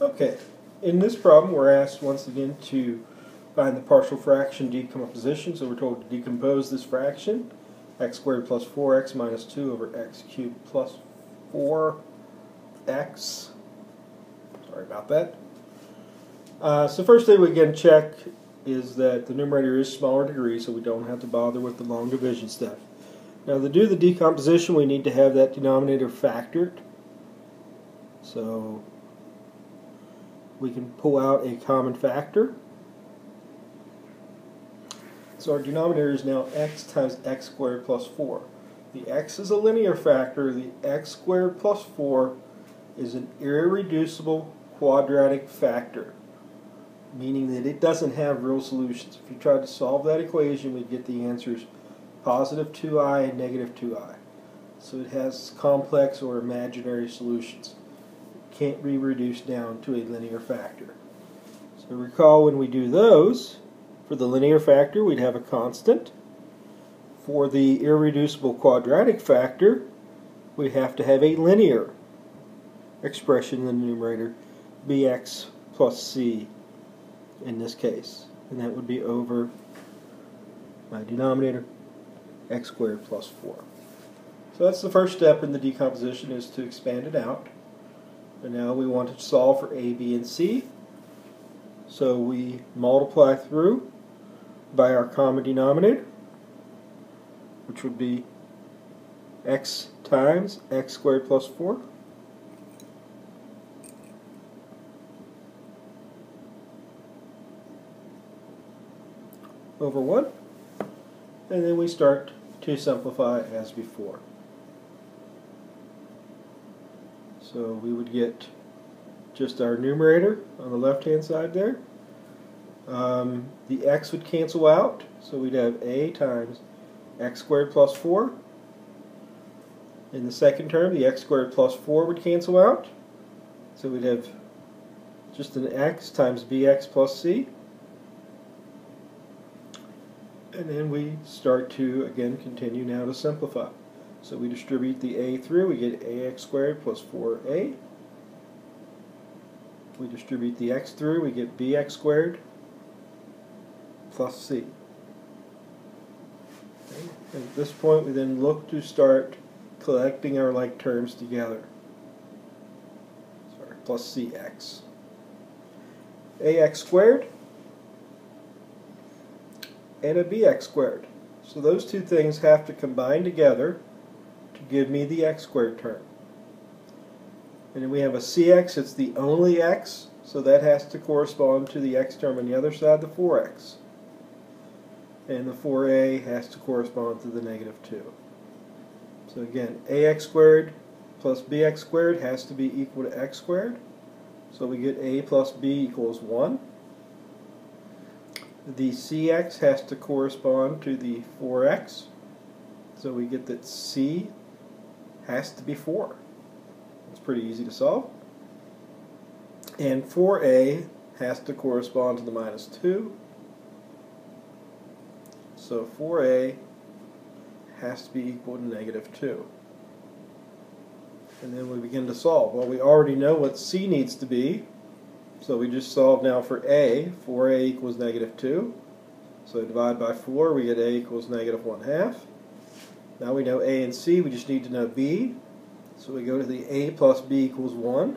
Okay, in this problem we're asked once again to find the partial fraction decomposition, so we're told to decompose this fraction, x squared plus 4x minus 2 over x cubed plus 4x. Sorry about that. Uh, so first thing we can check is that the numerator is smaller degree, so we don't have to bother with the long division step. Now to do the decomposition we need to have that denominator factored. So we can pull out a common factor. So our denominator is now x times x squared plus 4. The x is a linear factor. The x squared plus 4 is an irreducible quadratic factor, meaning that it doesn't have real solutions. If you tried to solve that equation, we'd get the answers positive 2i and negative 2i. So it has complex or imaginary solutions can't be reduced down to a linear factor. So recall when we do those, for the linear factor we'd have a constant. For the irreducible quadratic factor, we have to have a linear expression in the numerator, bx plus c in this case. And that would be over my denominator, x squared plus 4. So that's the first step in the decomposition is to expand it out. And now we want to solve for a, b, and c. So we multiply through by our common denominator, which would be x times x squared plus 4. over 1 and then we start to simplify as before. So we would get just our numerator on the left hand side there. Um, the x would cancel out, so we'd have a times x squared plus 4. In the second term, the x squared plus 4 would cancel out, so we'd have just an x times bx plus c. And then we start to, again, continue now to simplify. So we distribute the a through, we get ax squared plus 4a. We distribute the x through, we get bx squared plus c. Okay. At this point we then look to start collecting our like terms together. Sorry, plus cx. ax squared and a bx squared. So those two things have to combine together give me the x squared term. And then we have a cx, it's the only x, so that has to correspond to the x term on the other side, the 4x. And the 4a has to correspond to the negative 2. So again, ax squared plus bx squared has to be equal to x squared. So we get a plus b equals 1. The cx has to correspond to the 4x. So we get that c has to be 4. It's pretty easy to solve. And 4a has to correspond to the minus 2. So 4a has to be equal to negative 2. And then we begin to solve. Well, we already know what c needs to be, so we just solve now for a. 4a equals negative 2. So divide by 4, we get a equals negative 1 half. Now we know A and C, we just need to know B. So we go to the A plus B equals 1.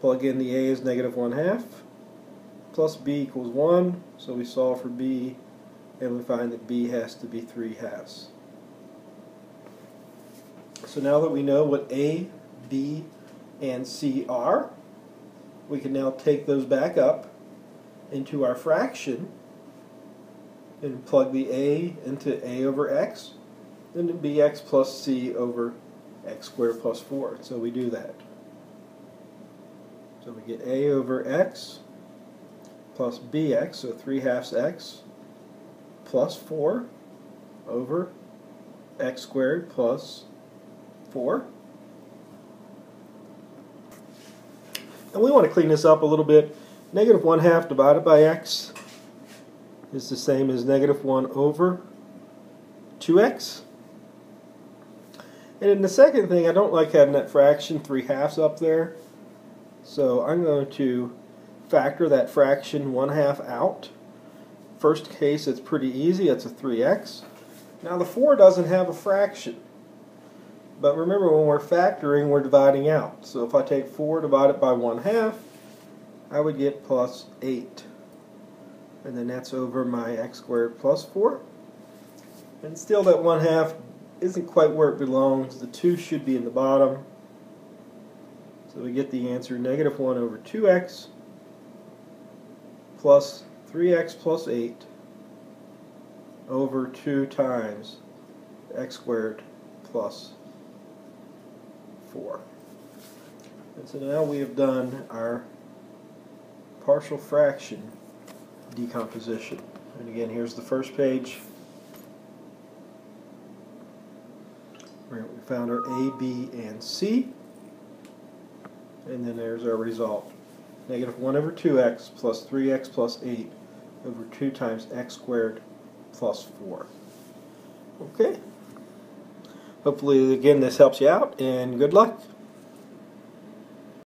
Plug in the A is negative 1 half. Plus B equals 1. So we solve for B and we find that B has to be 3 halves. So now that we know what A, B, and C are, we can now take those back up into our fraction and plug the a into a over x, then to bx plus c over x squared plus 4. So we do that. So we get a over x plus bx, so 3 halves x, plus 4 over x squared plus 4. And we want to clean this up a little bit. Negative 1 half divided by x is the same as negative 1 over 2x. And then the second thing, I don't like having that fraction 3 halves up there. So I'm going to factor that fraction 1 half out. First case, it's pretty easy. It's a 3x. Now the 4 doesn't have a fraction. But remember, when we're factoring, we're dividing out. So if I take 4 divided by 1 half, I would get plus 8. And then that's over my x squared plus 4. And still that 1 half isn't quite where it belongs. The 2 should be in the bottom. So we get the answer negative 1 over 2x plus 3x plus 8 over 2 times x squared plus 4. And so now we have done our partial fraction decomposition. And again, here's the first page. We found our A, B, and C. And then there's our result. Negative 1 over 2x plus 3x plus 8 over 2 times x squared plus 4. Okay. Hopefully, again, this helps you out, and good luck.